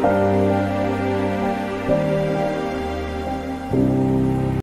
Música